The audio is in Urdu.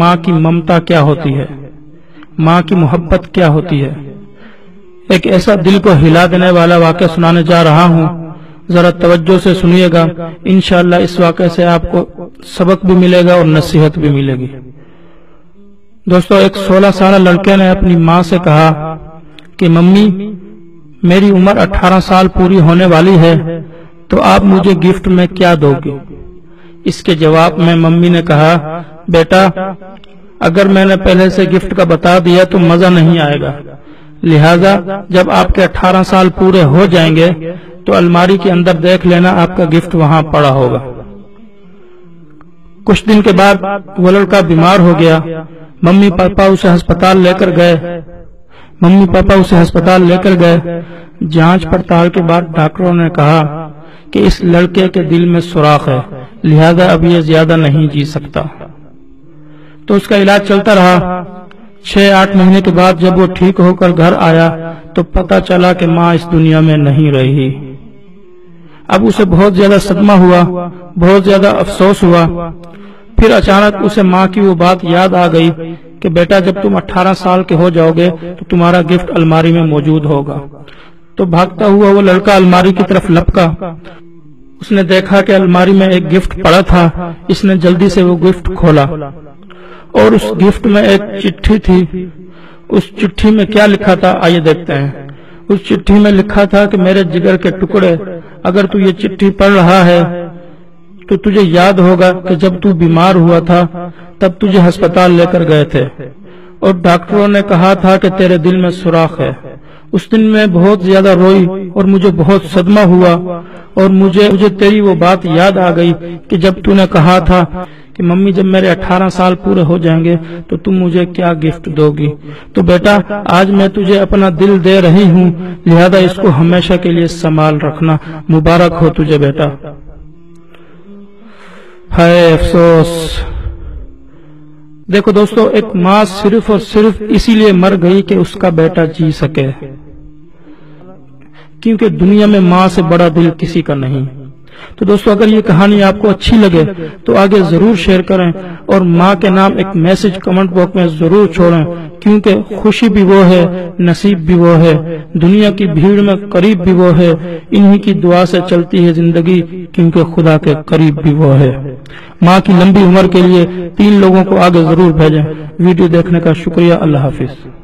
ماں کی ممتا کیا ہوتی ہے؟ ماں کی محبت کیا ہوتی ہے؟ ایک ایسا دل کو ہلا دینے والا واقعہ سنانے جا رہا ہوں۔ ذرا توجہ سے سنیے گا۔ انشاءاللہ اس واقعے سے آپ کو سبق بھی ملے گا اور نصیحت بھی ملے گی۔ دوستو، ایک سولہ سالہ لڑکے نے اپنی ماں سے کہا کہ، ممی، میری عمر اٹھارہ سال پوری ہونے والی ہے، تو آپ مجھے گفٹ میں کیا دو گی اس کے جواب میں ممی نے کہا، بیٹا، اگر میں نے پہلے سے گفٹ کا بتا دیا تو مزہ نہیں آئے گا. لہذا جب آپ کے اٹھارہ سال پورے ہو جائیں گے تو الماری کے اندر دیکھ لینا آپ کا گفٹ وہاں پڑا ہوگا. کچھ دن کے بعد وہ لڑکا بیمار ہو گیا. ممی پاپا اسے ہسپتال لے کر گئے. ممی پاپا اسے ہسپتال لے کر گئے. جانچ پڑتال کے بعد ڈاکٹروں نے کہا کہ اس لڑکے کے دل میں سوراخ ہے، لہذا اب یہ زیادہ نہیں جی سکتا۔ تو اس کا علاج چلتا رہا۔ چھ آٹھ مہینے کے بعد جب وہ ٹھیک ہو کر گھر آیا، تو پتا چلا کہ ماں اس دنیا میں نہیں رہی۔ اب اسے بہت زیادہ صدمہ ہوا، بہت زیادہ افسوس ہوا۔ پھر اچانک اسے ماں کی وہ بات یاد آ گئی کہ بیٹا، جب تم اٹھارہ سال کے ہو جاؤ گے تو تمہارا گفٹ الماری میں موجود ہوگا۔ تو بھاگتا ہوا وہ لڑکا الماری کی طرف لپکا۔ اس نے دیکھا کہ الماری میں ایک گفٹ پڑا تھا۔ اس نے جلدی سے وہ گفٹ کھولا۔ اور اس گفٹ میں ایک چٹھی تھی۔ اس چٹھی میں کیا لکھا تھا؟ آئیے دیکھتے ہیں۔ اس چٹھی میں لکھا تھا کہ میرے جگر کے ٹکڑے، اگر تو یہ چٹھی پڑھ رہا ہے تو تجھے یاد ہوگا کہ جب تو بیمار ہوا تھا، تب تجھے ہسپتال لے کر گئے تھے۔ اور ڈاکٹروں نے کہا تھا کہ تیرے دل میں سوراخ ہے۔ اس دن میں بہت زیادہ روئی اور مجھے بہت صدمہ ہوا اور مجھے مجھے تیری وہ بات یاد آ گئی کہ جب تو نے کہا تھا کہ ممی جب میرے اٹھارہ سال پورے ہو جائیں گے تو تم مجھے کیا گفٹ دو گی؟ تو بیٹا، آج میں تجھے اپنا دل دے رہی ہوں، لہذا اس کو ہمیشہ کے لیے سنبھال رکھنا۔ مبارک ہو تجھے بیٹا۔ ہائے افسوس۔ دیکھو دوستو، ایک ماں صرف اور صرف اسی لیے مر گئی کہ اس کا بیٹا جی سکے۔ کیونکہ دنیا میں ماں سے بڑا دل کسی کا نہیں۔ تو دوستو، اگر یہ کہانی آپ کو اچھی لگے، تو آگے ضرور شیئر کریں اور ماں کے نام ایک میسج کمنٹ باکس میں ضرور چھوڑیں، کیونکہ خوشی بھی وہ ہے، نصیب بھی وہ ہے، دنیا کی بھیڑ میں قریب بھی وہ ہے، انہی کی دعا سے چلتی ہے زندگی، کیونکہ خدا کے قریب بھی وہ ہے۔ ماں کی لمبی عمر کے لیے تین لوگوں کو آگے ضرور بھیجیں۔ ویڈیو دیکھنے کا شکریہ، اللہ حافظ۔